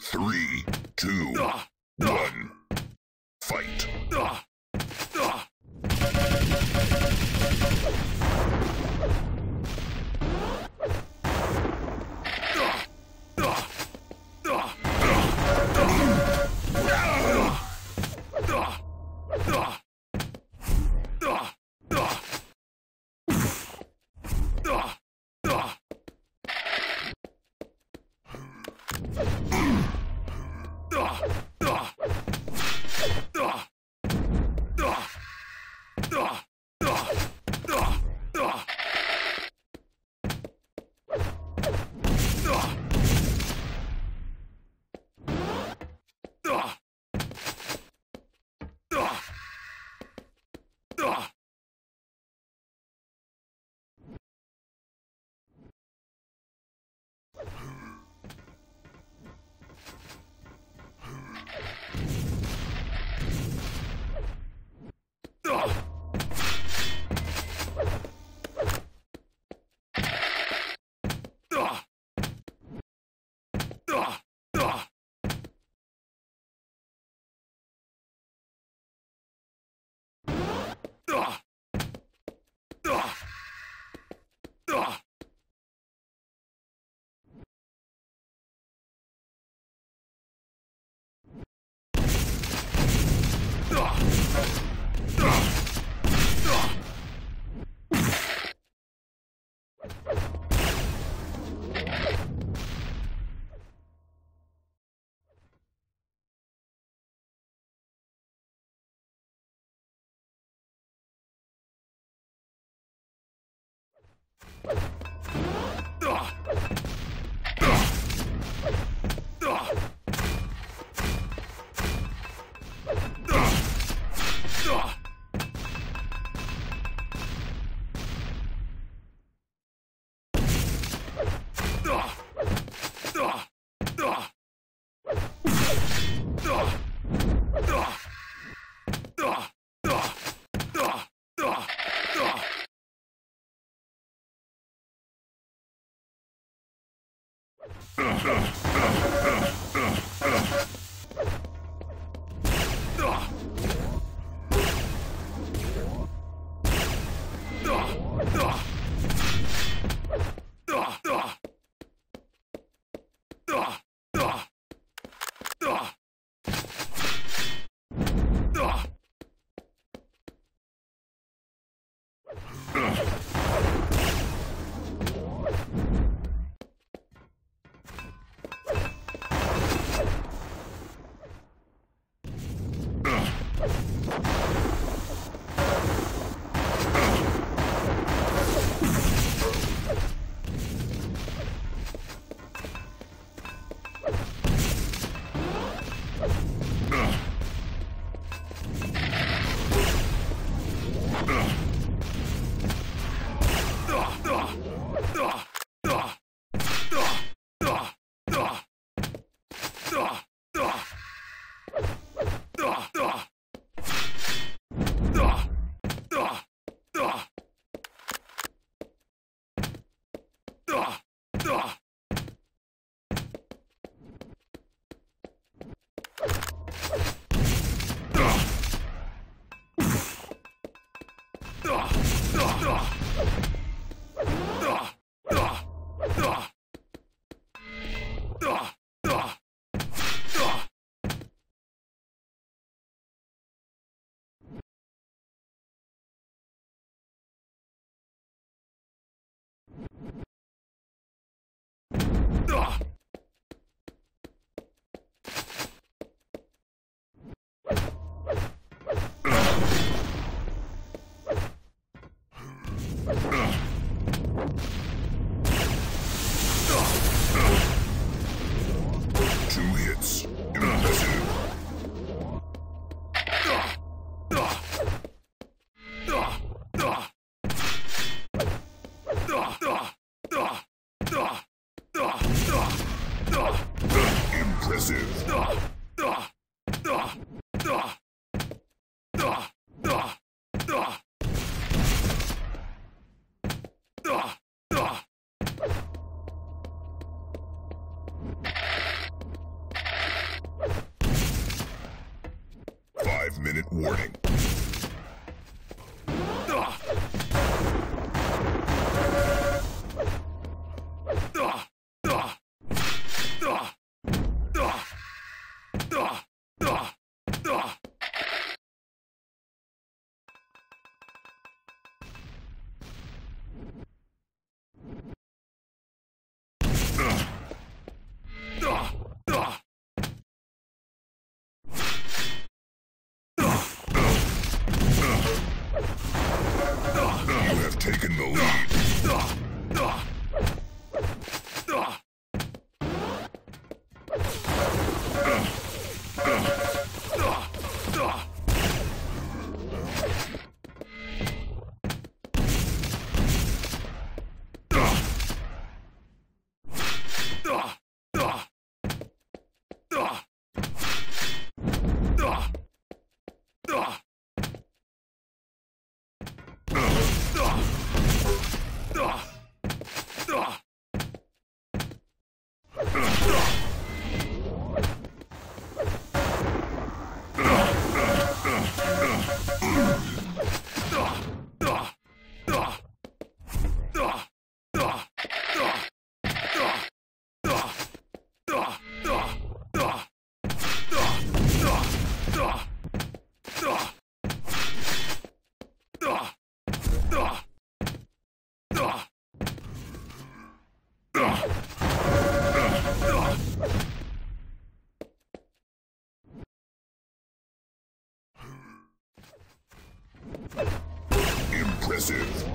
Three, two, you Ugh. Taken the lead. Impressive.